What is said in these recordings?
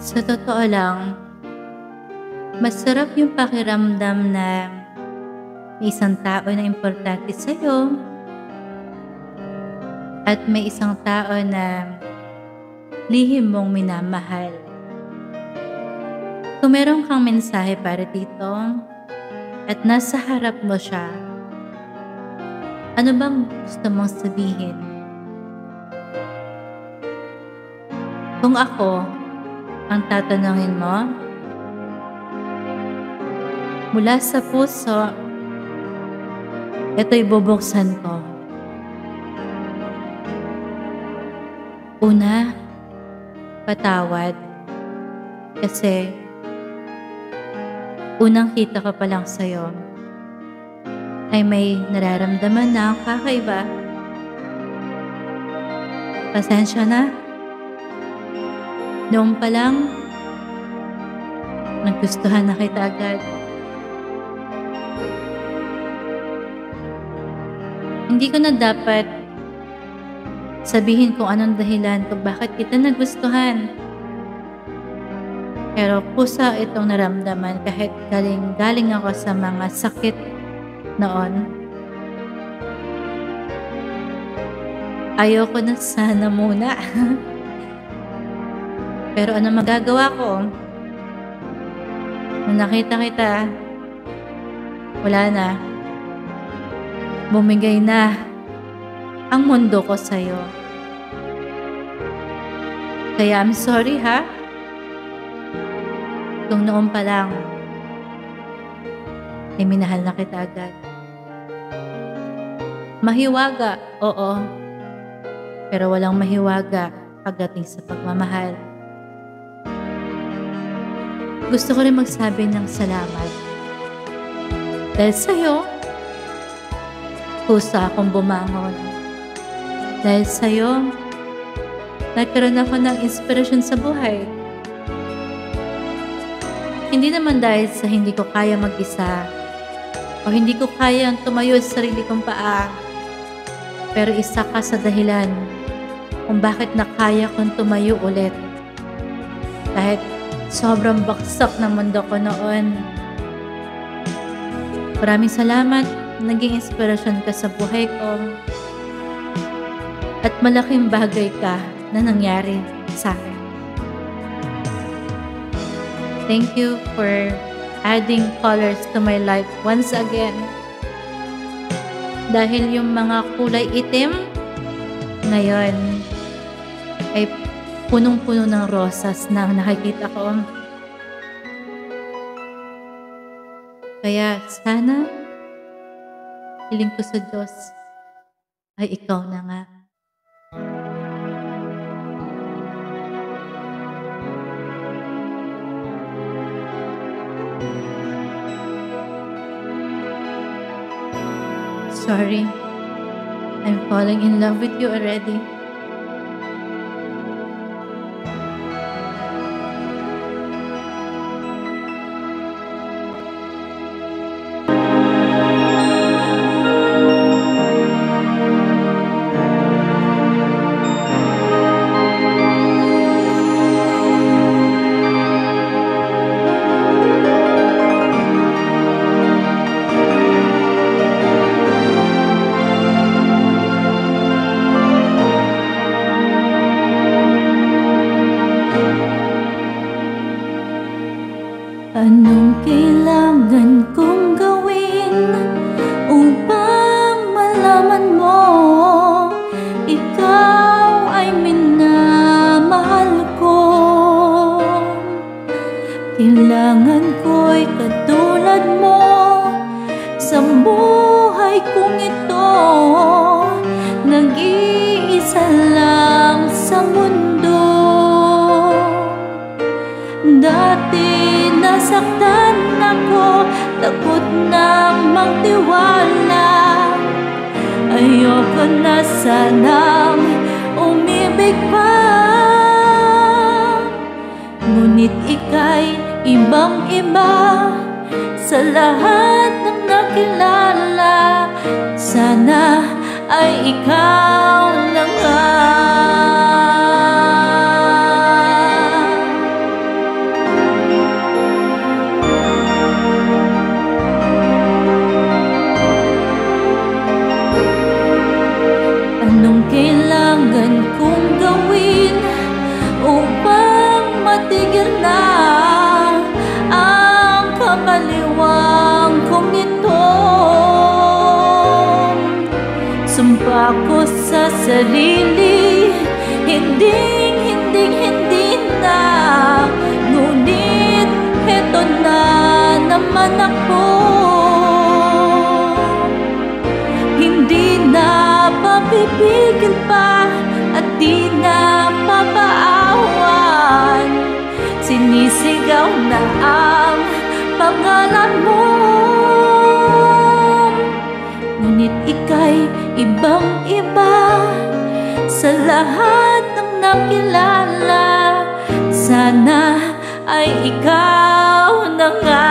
Sa totoo lang, masarap yung pakiramdam na may isang tao na importante sa'yo at may isang tao na lihim mong minamahal. Kung meron kang mensahe para dito at nasa harap mo siya, ano bang gusto mong sabihin? Kung ako ang tatanungin mo, mula sa puso, ito'y bubuksan ko. Una, patawad. Kasi, unang kita ko pa lang sa'yo, ay may nararamdaman na ang kakaiba. Pasensya na. Noong pa lang, nagustuhan na kita agad. Hindi ko na dapat sabihin kung anong dahilan kung bakit kita nagustuhan. Pero pusa itong naramdaman kahit galing-galing ako sa mga sakit noon. Ayoko na sana muna. Pero ano magagawa ko? Nung nakita kita, wala na. Bumigay na ang mundo ko sa'yo. Kaya I'm sorry ha. Kung noon pa lang, ay minahal na kita agad. Mahiwaga, oo. Pero walang mahiwaga pagdating sa pagmamahal. Gusto ko rin magsabi ng salamat. Dahil sa'yo, kusa akong bumangon. Dahil sa'yo, nagkaroon ako ng inspirasyon sa buhay. Hindi naman dahil sa hindi ko kaya mag-isa o hindi ko kayang tumayo sa sarili kong paa. Pero isa ka sa dahilan kung bakit nakaya kong tumayo ulit. Kahit sobrang baksak ng mundo ko noon. Maraming salamat, naging inspirasyon ka sa buhay ko. At malaking bagay ka na nangyari sa akin. Thank you for adding colors to my life once again. Dahil yung mga kulay itim, ngayon ay punong-puno ng rosas na nakikita ko. Kaya sana, hiling ko sa Diyos ay ikaw na nga. Sorry, I'm falling in love with you already. Anong kailangan kong gawin upang malaman mo? Ikaw ay minamahal ko? Kailangan ko'y katulad mo sa buhay kong ito. Nag-iisa lang sa mundo. Dati Takot nang magtiwala. Ayoko na sanang umibig pa. Ngunit ika'y ibang-iba Sa lahat ng nakilala. Sana ay ikaw na sarili Hindi, hindi, hindi na. Ngunit heto na naman ako. Hindi na papipigil pa At di na papaawan. Sinisigaw na ang pangalan mo. Ngunit ika'y ibang-iba Sa lahat ng nakilala. Sana ay ikaw na nga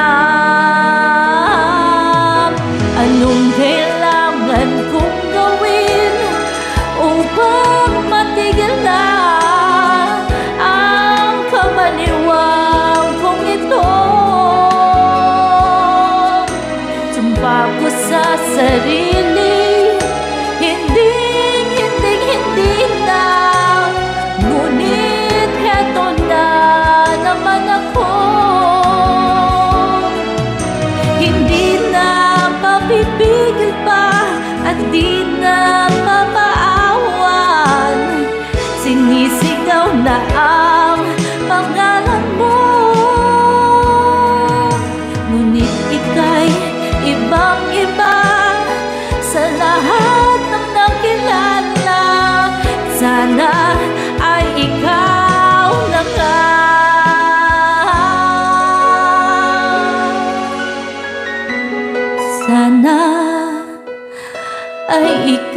Sana ay ikaw